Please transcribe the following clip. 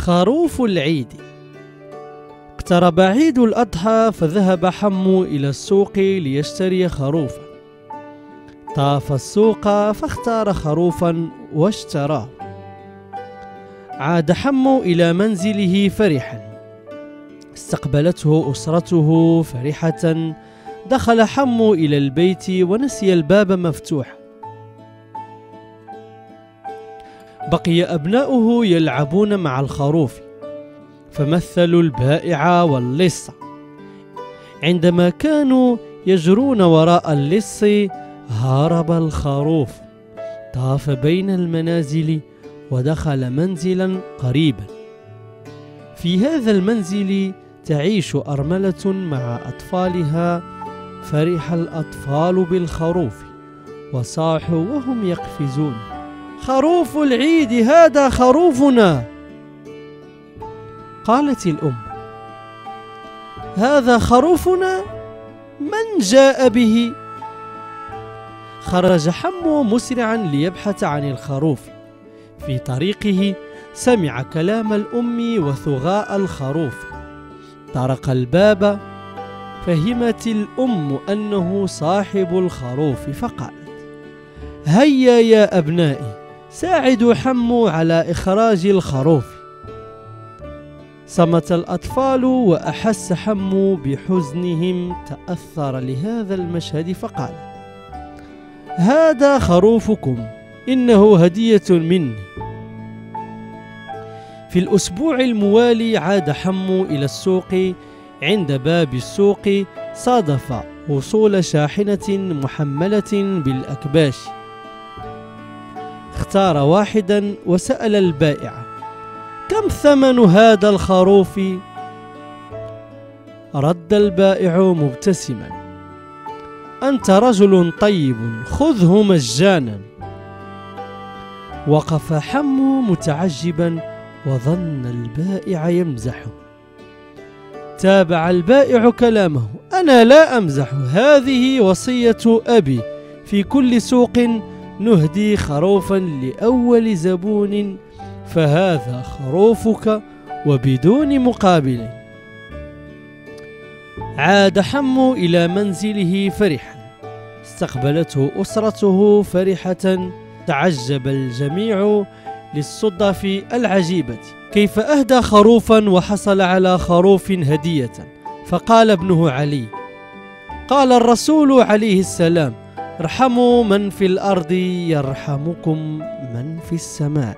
خروف العيد. اقترب عيد الأضحى فذهب حمو إلى السوق ليشتري خروفا. طاف السوق فاختار خروفا واشتراه عاد حمو إلى منزله فرحا. استقبلته أسرته فرحة. دخل حمو إلى البيت ونسي الباب مفتوحا. بقي أبناؤه يلعبون مع الخروف فمثلوا البائع واللص. عندما كانوا يجرون وراء اللص هرب الخروف طاف بين المنازل ودخل منزلا قريبا. في هذا المنزل تعيش أرملة مع أطفالها فرح الأطفال بالخروف وصاحوا وهم يقفزون. خروف العيد هذا خروفنا. قالت الأم هذا خروفنا؟ من جاء به؟ خرج حمو مسرعا ليبحث عن الخروف. في طريقه سمع كلام الأم وثغاء الخروف. طرق الباب فهمت الأم أنه صاحب الخروف فقالت هيا يا أبنائي ساعدوا حمو على إخراج الخروف. صمت الأطفال وأحس حمو بحزنهم تأثر لهذا المشهد فقال هذا خروفكم إنه هدية مني. في الأسبوع الموالي عاد حمو إلى السوق. عند باب السوق صادف وصول شاحنة محملة بالأكباش. اختار واحدا وسأل البائع كم ثمن هذا الخروف؟ رد البائع مبتسما أنت رجل طيب خذه مجانا وقف حمو متعجبا وظن البائع يمزحه تابع البائع كلامه أنا لا أمزح هذه وصية أبي في كل سوق نهدي خروفا لأول زبون فهذا خروفك وبدون مقابل. عاد حمو إلى منزله فرحا. استقبلته أسرته فرحة. تعجب الجميع للصدف العجيبة. كيف أهدى خروفا وحصل على خروف هدية؟ فقال ابنه علي. قال الرسول عليه السلام ارحموا من في الأرض يرحمكم من في السماء.